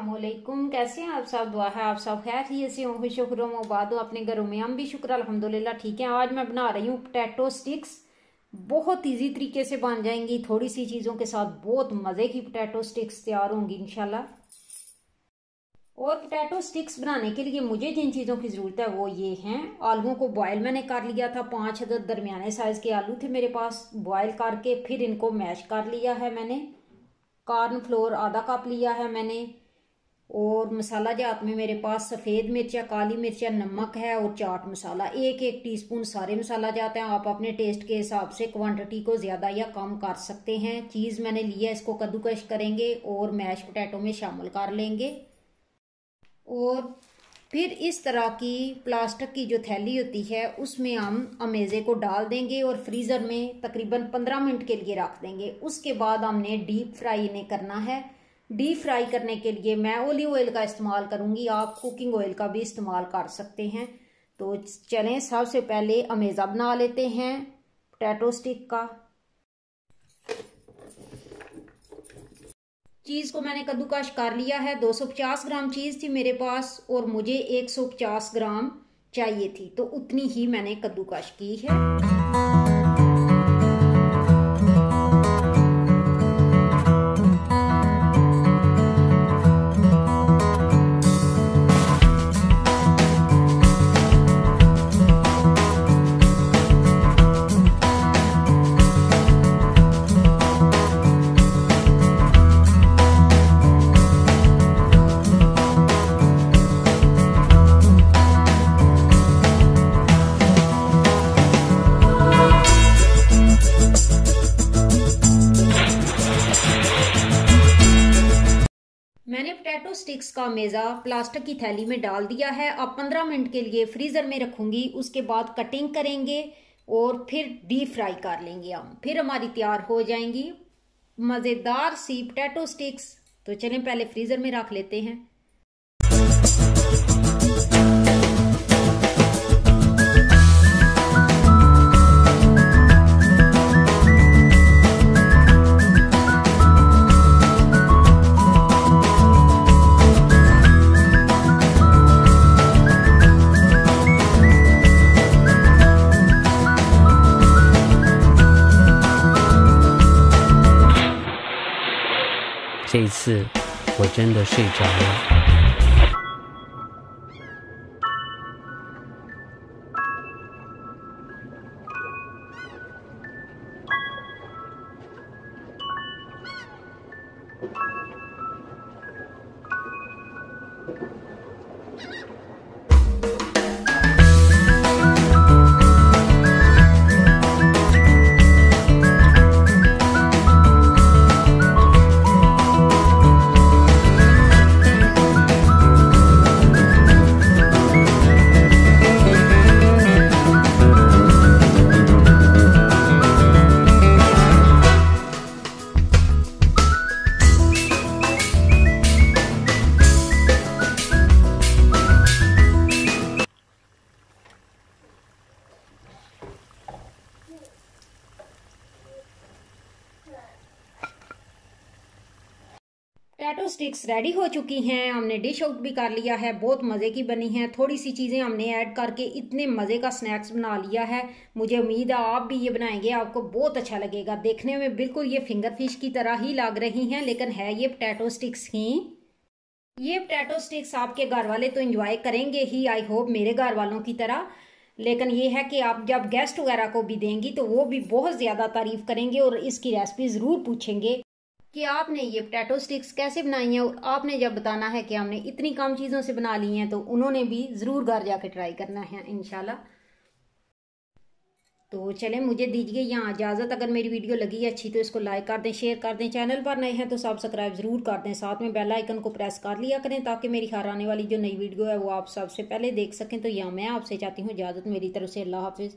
असलकुम कैसे हैं आप सब? दुआ है आप सब खैर ही ऐसे हों। शुक्र मुबाद अपने घरों में। हम भी शुक्र, अल्हम्दुलिल्लाह, ठीक है। आज मैं बना रही हूँ पोटैटो स्टिक्स बहुत इजी तरीके से बन जाएँगी। थोड़ी सी चीज़ों के साथ बहुत मज़े की पोटैटो स्टिक्स तैयार होंगी इनशाला और पोटैटो स्टिक्स बनाने के लिए मुझे जिन चीज़ों की ज़रूरत है, वो ये हैं। आलुओं को बॉयल मैंने कर लिया था पाँच दरमियाने साइज़ के आलू थे मेरे पास। बॉयल करके फिर इनको मैश कर लिया है मैंने। कॉर्न फ्लोर आधा कप लिया है मैंने। और मसाला जात में मेरे पास सफ़ेद मिर्चा काली मिर्चा नमक है और चाट मसाला। एक एक टीस्पून सारे मसाला जाते हैं। आप अपने टेस्ट के हिसाब से क्वांटिटी को ज़्यादा या कम कर सकते हैं। चीज़ मैंने लिया इसको कद्दूकश करेंगे और मैश पोटैटो में शामिल कर लेंगे। और फिर इस तरह की प्लास्टिक की जो थैली होती है, उसमें हम अमेज़े को डाल देंगे और फ्रीज़र में तकरीबन पंद्रह मिनट के लिए रख देंगे। उसके बाद हमने डीप फ्राई इन्हें करना है। डीप फ्राई करने के लिए मैं ओलिव ऑयल का इस्तेमाल करूँगी। आप कुकिंग ऑयल का भी इस्तेमाल कर सकते हैं। तो चलें, सबसे पहले अमेज़ा बना लेते हैं पोटैटो स्टिक का। चीज़ को मैंने कद्दूकश कर लिया है। 250 ग्राम चीज़ थी मेरे पास और मुझे 150 ग्राम चाहिए थी। तो उतनी ही मैंने कद्दूकश की है। स्टिक्स का मेज़ा प्लास्टिक की थैली में डाल दिया है। अब 15 मिनट के लिए फ्रीज़र में रखूँगी। उसके बाद कटिंग करेंगे और फिर डीप फ्राई कर लेंगे हम। फिर हमारी तैयार हो जाएँगी। मज़ेदार सी पटैटो स्टिक्स तो चलें पहले फ्रीज़र में रख लेते हैं। 这一次，我真的睡着了。पोटैटो स्टिक्स रेडी हो चुकी हैं। हमने डिश आउट भी कर लिया है। बहुत मज़े की बनी है। थोड़ी सी चीज़ें हमने ऐड करके इतने मज़े का स्नैक्स बना लिया है। मुझे उम्मीद है आप भी ये बनाएँगे। आपको बहुत अच्छा लगेगा। देखने में बिल्कुल ये फिंगर फ़िश की तरह ही लग रही हैं, लेकिन है ये पोटैटो स्टिक्स ही। ये पोटैटो स्टिक्स आपके घर वाले तो इन्जॉय करेंगे ही आई होप मेरे घर वालों की तरह। लेकिन ये है कि आप जब गेस्ट वगैरह को भी देंगी तो वो भी बहुत ज़्यादा तारीफ़ करेंगे और इसकी रेसिपी ज़रूर पूछेंगे। कि आपने ये पोटैटो स्टिक्स कैसे बनाई हैं और आपने जब बताना है कि हमने इतनी कम चीज़ों से बना ली हैं तो उन्होंने भी ज़रूर घर जाके ट्राई करना है इनशाला तो चलें, मुझे दीजिए यहाँ इजाज़त। अगर मेरी वीडियो लगी अच्छी तो इसको लाइक कर दें शेयर कर दें। चैनल पर नए हैं तो सब्सक्राइब ज़रूर कर दें। साथ में बेल आइकन को प्रेस कर लिया करें, ताकि मेरी हर आने वाली जो नई वीडियो है, वो आप सबसे पहले देख सकें। तो यहाँ मैं आपसे चाहती हूँ इजाज़त, मेरी तरफ़ से अल्लाह हाफिज़।